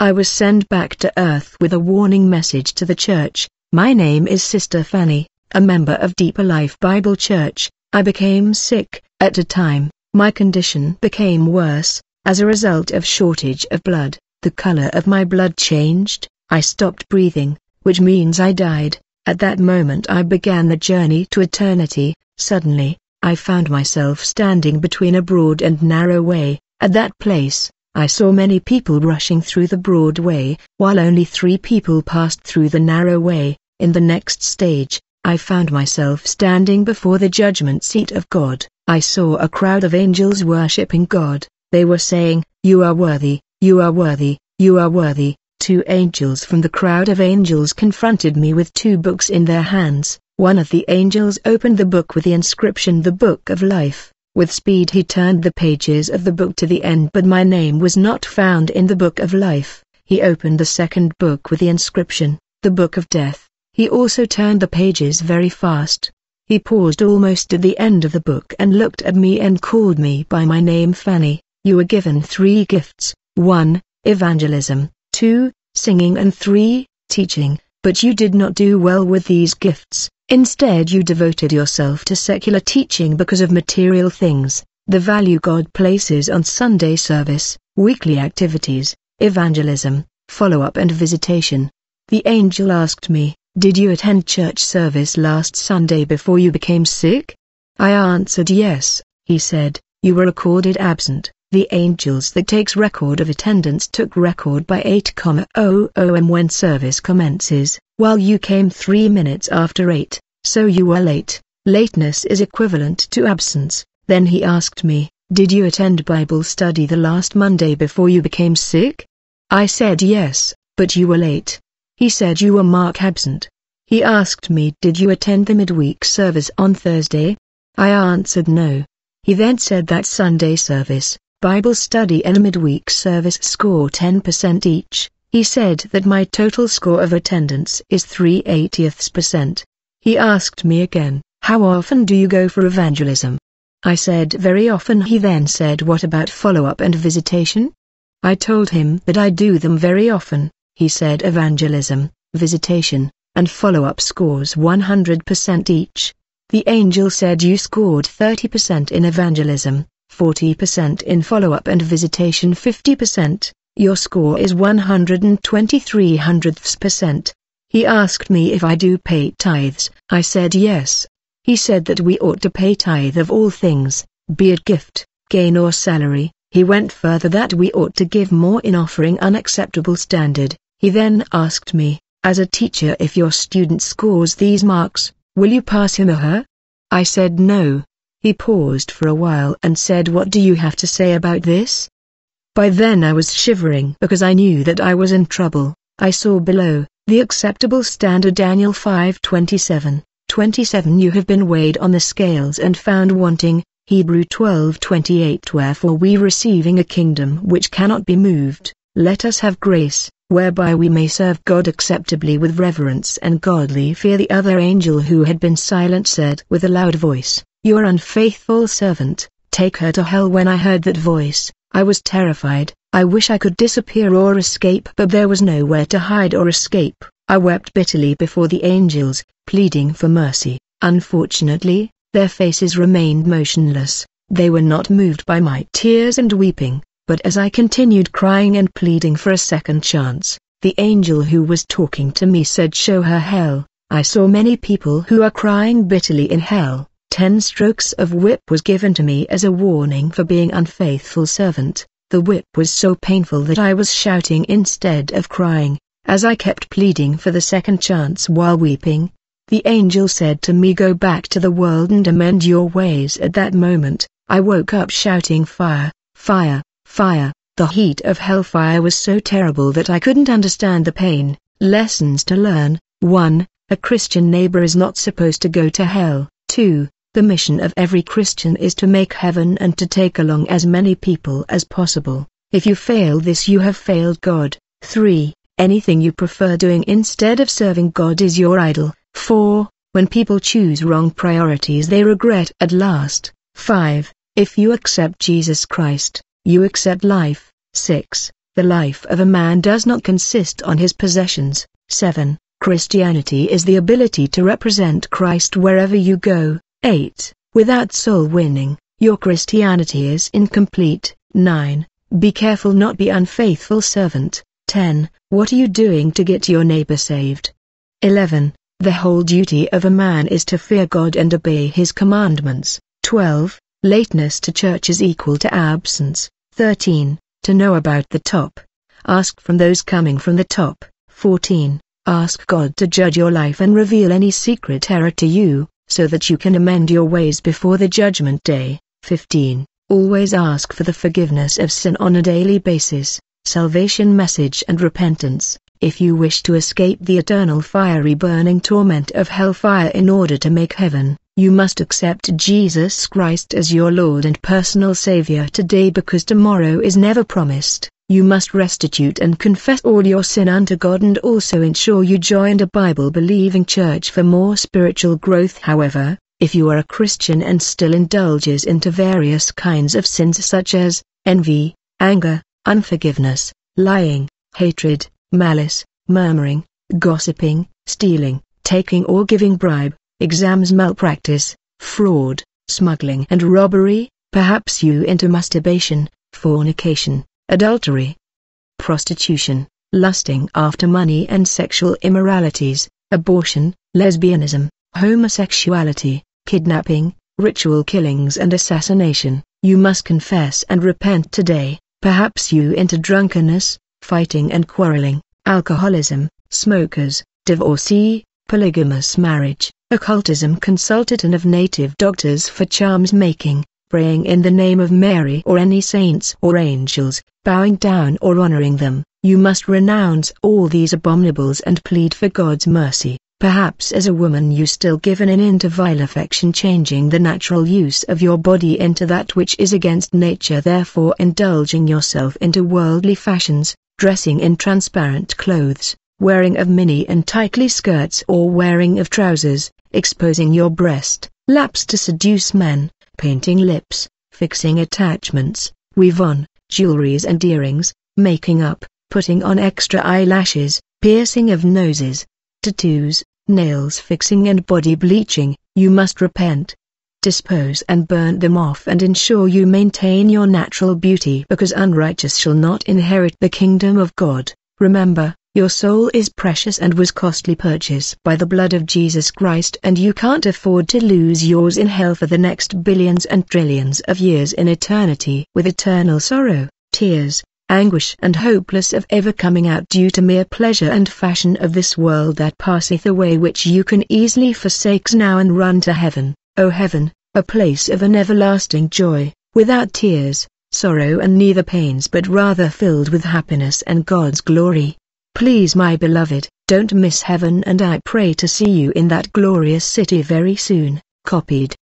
I was sent back to Earth with a warning message to the church. My name is Sister Fanny, a member of Deeper Life Bible Church. I became sick, at a time, my condition became worse, as a result of shortage of blood, the color of my blood changed, I stopped breathing, which means I died. At that moment I began the journey to eternity, suddenly, I found myself standing between a broad and narrow way, at that place, I saw many people rushing through the broad way, while only three people passed through the narrow way. In the next stage, I found myself standing before the judgment seat of God. I saw a crowd of angels worshipping God. They were saying, You are worthy, you are worthy, you are worthy. Two angels from the crowd of angels confronted me with two books in their hands. One of the angels opened the book with the inscription The Book of Life. With speed he turned the pages of the book to the end but my name was not found in the book of life. He opened the second book with the inscription, the book of death. He also turned the pages very fast. He paused almost at the end of the book and looked at me and called me by my name Fanny. You were given three gifts, 1. Evangelism, 2. Singing and 3. Teaching, but you did not do well with these gifts. Instead you devoted yourself to secular teaching because of material things, the value God places on Sunday service, weekly activities, evangelism, follow-up and visitation. The angel asked me, did you attend church service last Sunday before you became sick? I answered yes, he said, you were recorded absent. The angels that takes record of attendance took record by 8,00 am when service commences, while you came 3 minutes after 8, so you were late. Lateness is equivalent to absence. Then he asked me, did you attend Bible study the last Monday before you became sick? I said yes, but you were late. He said you were mark absent. He asked me did you attend the midweek service on Thursday? I answered no. He then said that Sunday service, Bible study and midweek service score 10% each. He said that my total score of attendance is 3 80ths percent. He asked me again, how often do you go for evangelism? I said very often. He then said what about follow-up and visitation? I told him that I do them very often. He said evangelism, visitation, and follow-up scores 100% each. The angel said you scored 30% in evangelism, 40% in follow-up and visitation 50%, your score is 123 hundredths percent. He asked me if I do pay tithes, I said yes. He said that we ought to pay tithe of all things, be it gift, gain or salary. He went further that we ought to give more in offering unacceptable standard. He then asked me, as a teacher if your student scores these marks, will you pass him or her? I said no, he paused for a while and said what do you have to say about this? By then I was shivering because I knew that I was in trouble. I saw below, the acceptable standard Daniel 5:27, 27 You have been weighed on the scales and found wanting, Hebrew 12:28 Wherefore we receiving a kingdom which cannot be moved, let us have grace, whereby we may serve God acceptably with reverence and godly fear. The other angel who had been silent said with a loud voice, your unfaithful servant, take her to hell. When I heard that voice, I was terrified, I wish I could disappear or escape but there was nowhere to hide or escape, I wept bitterly before the angels, pleading for mercy, unfortunately, their faces remained motionless, they were not moved by my tears and weeping, but as I continued crying and pleading for a second chance, the angel who was talking to me said show her hell, I saw many people who are crying bitterly in hell, Ten strokes of whip was given to me as a warning for being unfaithful servant. The whip was so painful that I was shouting instead of crying, as I kept pleading for the second chance while weeping. The angel said to me go back to the world and amend your ways at that moment, I woke up shouting fire, fire, fire. The heat of hellfire was so terrible that I couldn't understand the pain. Lessons to learn 1. A Christian neighbor is not supposed to go to hell. 2. The mission of every Christian is to make heaven and to take along as many people as possible. If you fail this you have failed God. 3. Anything you prefer doing instead of serving God is your idol. 4. When people choose wrong priorities they regret at last. 5. If you accept Jesus Christ, you accept life. 6. The life of a man does not consist on his possessions. 7. Christianity is the ability to represent Christ wherever you go. 8. Without soul winning, your Christianity is incomplete. 9. Be careful not be unfaithful servant. 10. What are you doing to get your neighbor saved? 11. The whole duty of a man is to fear God and obey his commandments. 12. Lateness to church is equal to absence. 13. To know about the top. Ask from those coming from the top. 14. Ask God to judge your life and reveal any secret error to you, so that you can amend your ways before the judgment day. 15. Always ask for the forgiveness of sin on a daily basis, salvation message and repentance. If you wish to escape the eternal fiery burning torment of hellfire in order to make heaven, you must accept Jesus Christ as your Lord and personal Savior today because tomorrow is never promised. You must restitute and confess all your sin unto God and also ensure you join a Bible-believing church for more spiritual growth. However, if you are a Christian and still indulges into various kinds of sins such as envy, anger, unforgiveness, lying, hatred, malice, murmuring, gossiping, stealing, taking or giving bribe, exams malpractice, fraud, smuggling and robbery, perhaps you into masturbation, fornication, adultery, prostitution, lusting after money and sexual immoralities, abortion, lesbianism, homosexuality, kidnapping, ritual killings and assassination, you must confess and repent today, perhaps you into drunkenness, fighting and quarreling, alcoholism, smokers, divorcee, polygamous marriage, occultism consultation of native doctors for charms making, praying in the name of Mary or any saints or angels, bowing down or honoring them, you must renounce all these abominables and plead for God's mercy. Perhaps as a woman you still given in into vile affection changing the natural use of your body into that which is against nature therefore indulging yourself into worldly fashions, dressing in transparent clothes, wearing of mini and tightly skirts or wearing of trousers, exposing your breast, laps to seduce men, painting lips, fixing attachments, weave on, jewelries and earrings, making up, putting on extra eyelashes, piercing of noses, tattoos, nails fixing and body bleaching, you must repent. Dispose and burn them off and ensure you maintain your natural beauty because unrighteous shall not inherit the kingdom of God. Remember, your soul is precious and was costly purchased by the blood of Jesus Christ and you can't afford to lose yours in hell for the next billions and trillions of years in eternity with eternal sorrow, tears, anguish and hopeless of ever coming out due to mere pleasure and fashion of this world that passeth away which you can easily forsake now and run to heaven, O heaven, a place of an everlasting joy, without tears, sorrow and neither pains but rather filled with happiness and God's glory. Please my beloved, don't miss heaven and I pray to see you in that glorious city very soon. Copied.